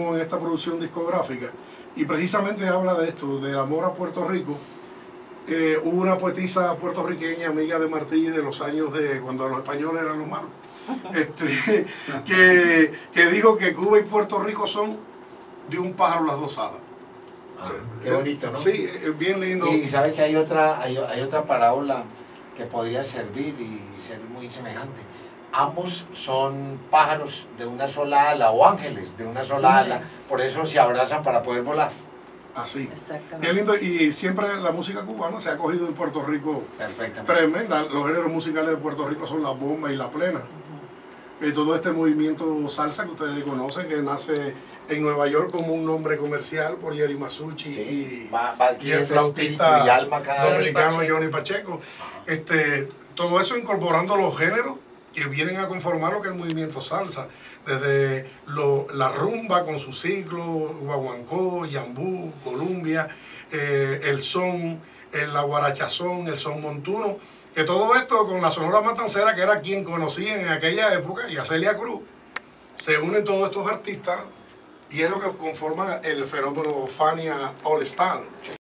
en esta producción discográfica y precisamente habla de esto, de amor a Puerto Rico. Eh, hubo una poetisa puertorriqueña, amiga de Martí, de los años de cuando los españoles eran los malos, este, que, que dijo que Cuba y Puerto Rico son de un pájaro las dos alas. Ah, qué bonito, ¿no? Sí, es bien lindo. Y sabes que hay otra, hay, hay otra parábola que podría servir y ser muy semejante. Ambos son pájaros de una sola ala o ángeles de una sola ala, por eso se abrazan para poder volar. Así. Exactamente. Bien lindo. Y siempre la música cubana se ha cogido en Puerto Rico Perfectamente. tremenda. Los géneros musicales de Puerto Rico son la bomba y la plena. Y todo este movimiento salsa que ustedes conocen, que nace en Nueva York como un nombre comercial por Jerry Masucci Sí, y, va, va y el flautista y alma cada vez. dominicano Pacheco. Johnny Pacheco. Este, todo eso incorporando los géneros que vienen a conformar lo que es el movimiento salsa. Desde lo- la rumba con su ciclo, guaguancó, yambú, columbia, eh, el son, el la guarachazón, el son montuno, que todo esto con la Sonora Matancera, que era quien conocían en aquella época, y a Celia Cruz, se unen todos estos artistas y es lo que conforma el fenómeno Fania All Star.